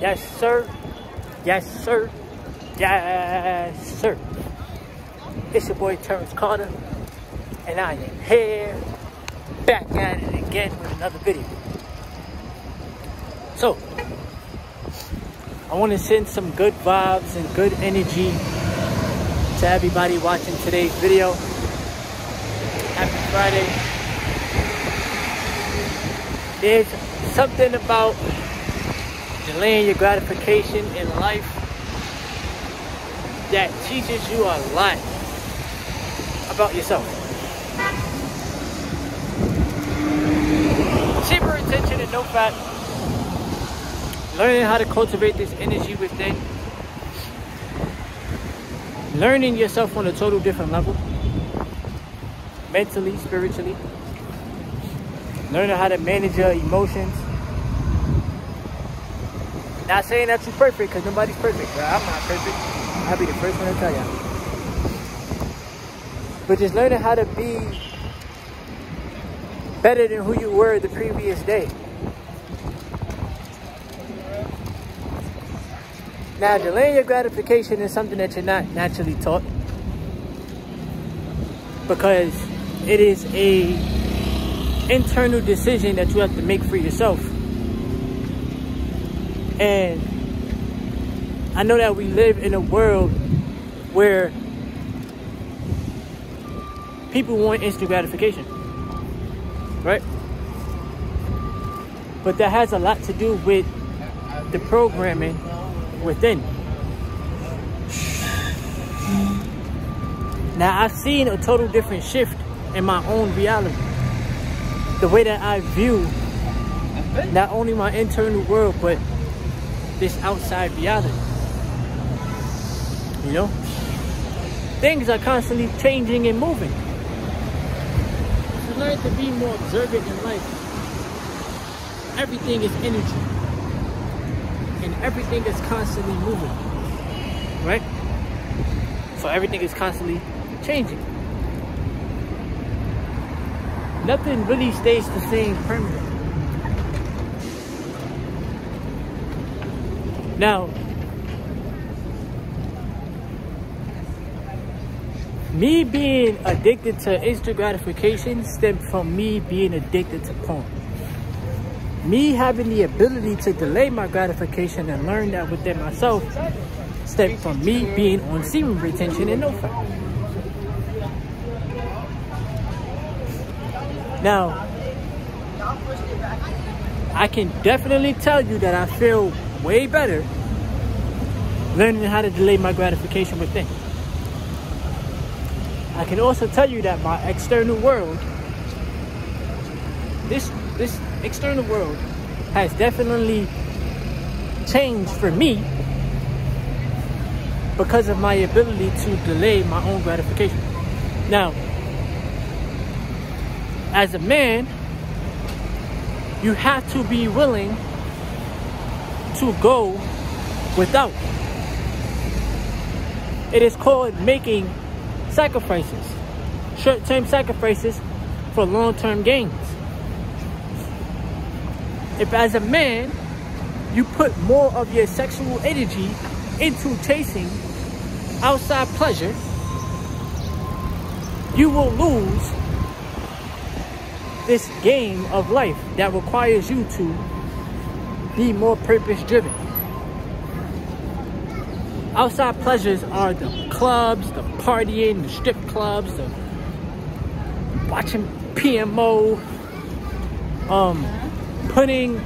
Yes, sir. Yes, sir. Yes, sir. It's your boy Terrence Carter, and I am here, back at it again with another video. So, I want to send some good vibes and good energy to everybody watching today's video. Happy Friday. There's something about delaying your gratification in life that teaches you a lot about yourself. Semen retention and no fap. Learning how to cultivate this energy within. Learning yourself on a total different level. Mentally, spiritually. Learning how to manage your emotions not saying that you're perfect, because nobody's perfect. But I'm not perfect. I'll be the first one to tell you. But just learning how to be better than who you were the previous day. Now, delaying your gratification is something that you're not naturally taught. Because it is a internal decision that you have to make for yourself and I know that we live in a world where people want instant gratification, right? But that has a lot to do with the programming within. Now, I've seen a total different shift in my own reality. The way that I view not only my internal world, but this outside reality. You know? Things are constantly changing and moving. So learn to be more observant in life. Everything is energy. And everything is constantly moving. Right? So everything is constantly changing. Nothing really stays the same permanently. Now, me being addicted to instant gratification stemmed from me being addicted to porn. Me having the ability to delay my gratification and learn that within myself stemmed from me being on semen retention and no fap. Now, I can definitely tell you that I feel way better learning how to delay my gratification within. I can also tell you that my external world, this this external world has definitely changed for me because of my ability to delay my own gratification. Now, as a man, you have to be willing to go without. It is called making sacrifices, short term sacrifices for long term gains. If, as a man, you put more of your sexual energy into chasing outside pleasure, you will lose this game of life that requires you to be more purpose driven. Outside pleasures are the clubs, the partying, the strip clubs, the watching PMO, um, putting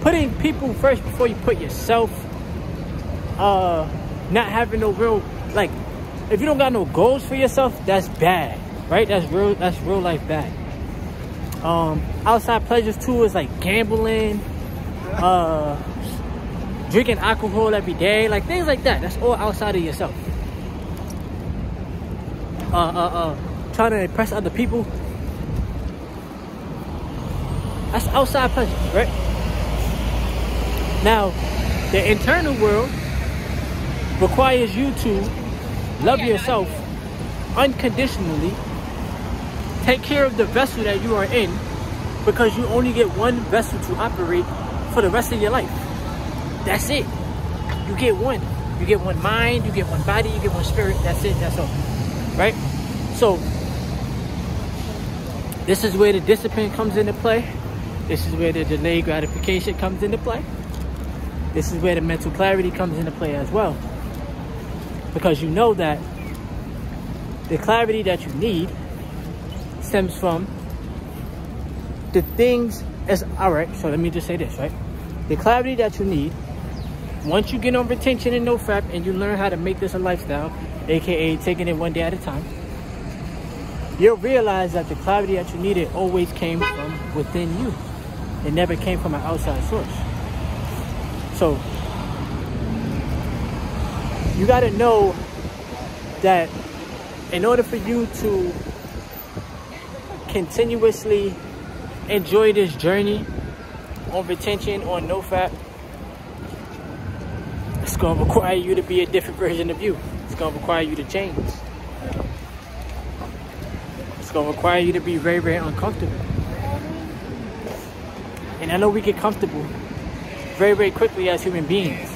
putting people first before you put yourself. Uh, not having no real like, if you don't got no goals for yourself, that's bad, right? That's real. That's real life bad. Um, outside pleasures too is like gambling, uh, drinking alcohol every day, like things like that. That's all outside of yourself. Uh, uh, uh, trying to impress other people. That's outside pleasure, right? Now, the internal world requires you to love yourself unconditionally, take care of the vessel that you are in, because you only get one vessel to operate for the rest of your life. That's it. You get one. You get one mind, you get one body, you get one spirit. That's it. That's all. Right? So, this is where the discipline comes into play. This is where the delayed gratification comes into play. This is where the mental clarity comes into play as well. Because you know that the clarity that you need stems from the things as all right so let me just say this right the clarity that you need. Once you get on retention and nofap and you learn how to make this a lifestyle aka taking it one day at a time you'll realize that the clarity that you needed always came from within you. It never came from an outside source. So you got to know that in order for you to continuously enjoy this journey on retention on nofap it's going to require you to be a different version of you it's going to require you to change it's going to require you to be very very uncomfortable and i know we get comfortable very very quickly as human beings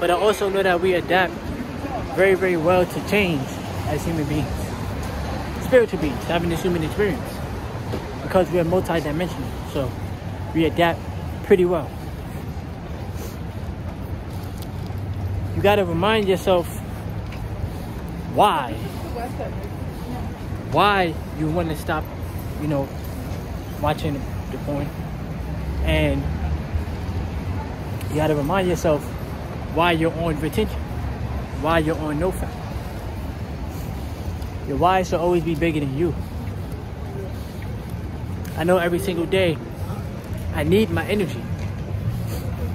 but i also know that we adapt very, very well to change as human beings. Spiritual beings, having this human experience. Because we're multidimensional. So we adapt pretty well. You gotta remind yourself why. Why you want to stop, you know, watching the porn. And you gotta remind yourself why you're on retention why you're on nofap. Your why should always be bigger than you. I know every single day I need my energy.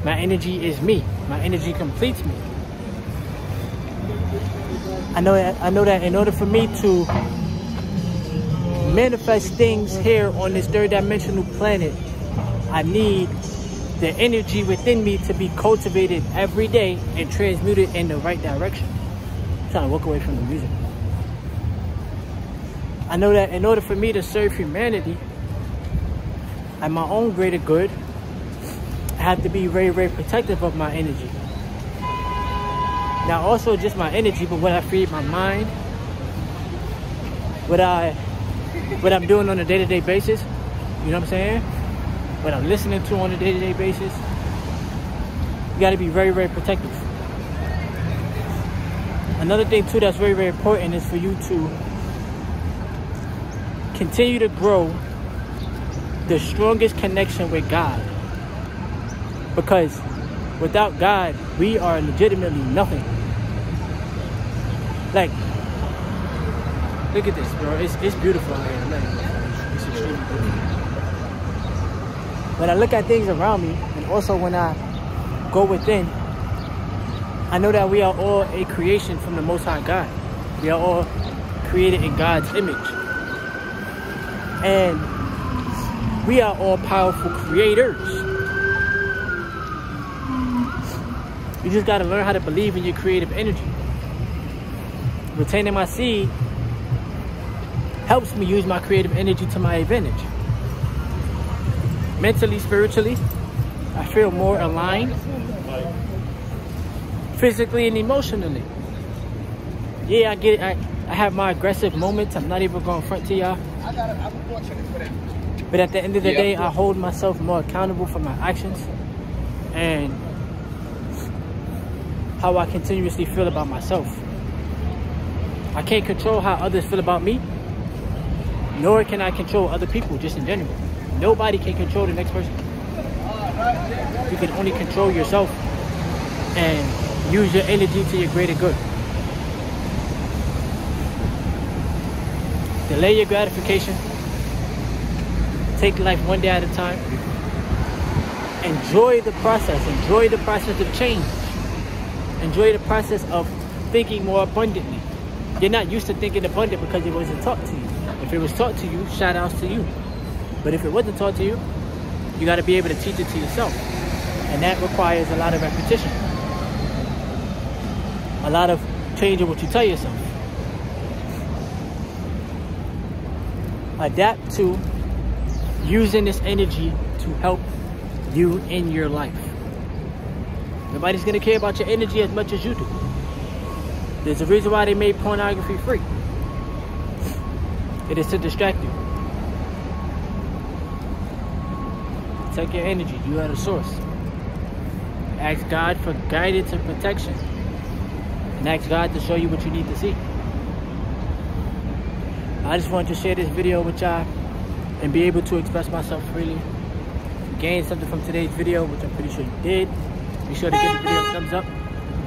My energy is me. My energy completes me. I know that I know that in order for me to manifest things here on this third dimensional planet, I need the energy within me to be cultivated every day and transmuted in the right direction. I'm trying to walk away from the music. I know that in order for me to serve humanity and my own greater good, I have to be very, very protective of my energy. Now also just my energy, but what I feed my mind, what I what I'm doing on a day-to-day -day basis, you know what I'm saying? what I'm listening to on a day-to-day basis, you got to be very, very protective. Another thing too that's very, very important is for you to continue to grow the strongest connection with God. Because without God, we are legitimately nothing. Like, look at this, bro. It's, it's beautiful here. It's extremely beautiful when I look at things around me, and also when I go within, I know that we are all a creation from the Most High God. We are all created in God's image. And we are all powerful creators. You just got to learn how to believe in your creative energy. Retaining my seed helps me use my creative energy to my advantage mentally, spiritually, I feel more aligned. Physically and emotionally. Yeah, I get it. I, I have my aggressive moments. I'm not even going front to y'all. But at the end of the day, I hold myself more accountable for my actions and how I continuously feel about myself. I can't control how others feel about me, nor can I control other people just in general. Nobody can control the next person. You can only control yourself and use your energy to your greater good. Delay your gratification. Take life one day at a time. Enjoy the process. Enjoy the process of change. Enjoy the process of thinking more abundantly. You're not used to thinking abundant because it wasn't taught to you. If it was taught to you, shout outs to you. But if it wasn't taught to you, you got to be able to teach it to yourself. And that requires a lot of repetition. A lot of changing what you tell yourself. Adapt to using this energy to help you in your life. Nobody's gonna care about your energy as much as you do. There's a reason why they made pornography free. It is to distract you. Take your energy. You are the source. Ask God for guidance and protection. And ask God to show you what you need to see. I just wanted to share this video with y'all and be able to express myself freely. Gain something from today's video, which I'm pretty sure you did. Be sure to give the video a thumbs up.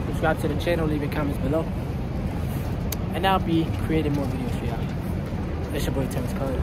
Subscribe to the channel, leave your comments below. And I'll be creating more videos for y'all. It's your boy Terrence Carter.